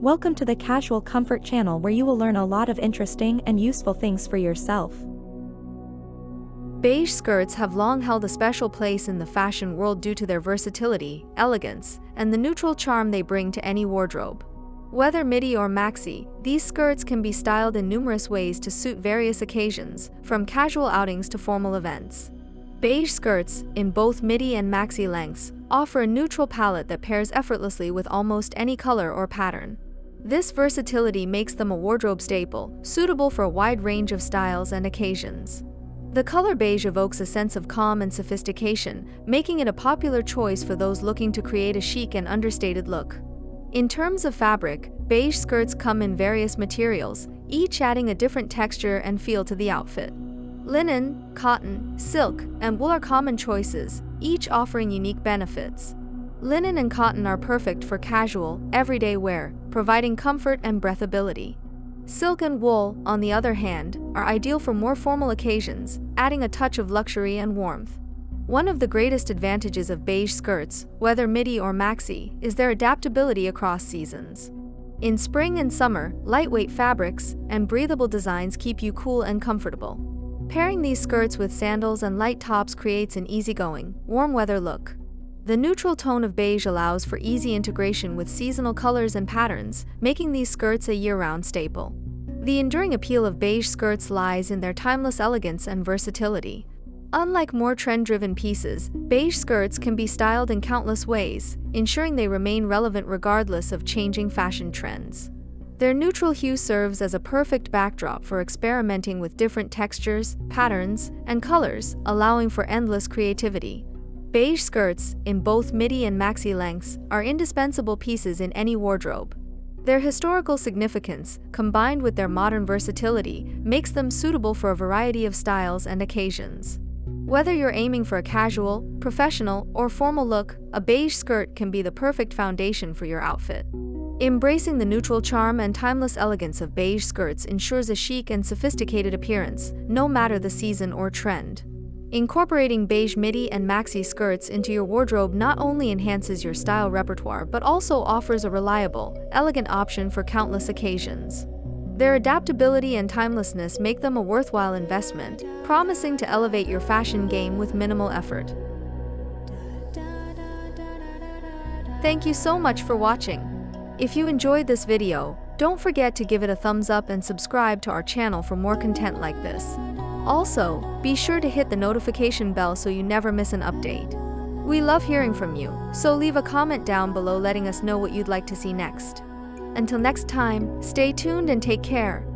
Welcome to the Casual Comfort channel where you will learn a lot of interesting and useful things for yourself. Beige skirts have long held a special place in the fashion world due to their versatility, elegance, and the neutral charm they bring to any wardrobe. Whether midi or maxi, these skirts can be styled in numerous ways to suit various occasions, from casual outings to formal events. Beige skirts, in both midi and maxi lengths, offer a neutral palette that pairs effortlessly with almost any color or pattern. This versatility makes them a wardrobe staple, suitable for a wide range of styles and occasions. The color beige evokes a sense of calm and sophistication, making it a popular choice for those looking to create a chic and understated look. In terms of fabric, beige skirts come in various materials, each adding a different texture and feel to the outfit. Linen, cotton, silk, and wool are common choices, each offering unique benefits. Linen and cotton are perfect for casual, everyday wear, providing comfort and breathability. Silk and wool, on the other hand, are ideal for more formal occasions, adding a touch of luxury and warmth. One of the greatest advantages of beige skirts, whether midi or maxi, is their adaptability across seasons. In spring and summer, lightweight fabrics and breathable designs keep you cool and comfortable. Pairing these skirts with sandals and light tops creates an easygoing, warm weather look. The neutral tone of beige allows for easy integration with seasonal colors and patterns, making these skirts a year-round staple. The enduring appeal of beige skirts lies in their timeless elegance and versatility. Unlike more trend-driven pieces, beige skirts can be styled in countless ways, ensuring they remain relevant regardless of changing fashion trends. Their neutral hue serves as a perfect backdrop for experimenting with different textures, patterns, and colors, allowing for endless creativity. Beige skirts, in both midi and maxi lengths, are indispensable pieces in any wardrobe. Their historical significance, combined with their modern versatility, makes them suitable for a variety of styles and occasions. Whether you're aiming for a casual, professional, or formal look, a beige skirt can be the perfect foundation for your outfit. Embracing the neutral charm and timeless elegance of beige skirts ensures a chic and sophisticated appearance, no matter the season or trend. Incorporating beige midi and maxi skirts into your wardrobe not only enhances your style repertoire but also offers a reliable, elegant option for countless occasions. Their adaptability and timelessness make them a worthwhile investment, promising to elevate your fashion game with minimal effort. Thank you so much for watching. If you enjoyed this video, don't forget to give it a thumbs up and subscribe to our channel for more content like this. Also, be sure to hit the notification bell so you never miss an update. We love hearing from you, so leave a comment down below letting us know what you'd like to see next. Until next time, stay tuned and take care.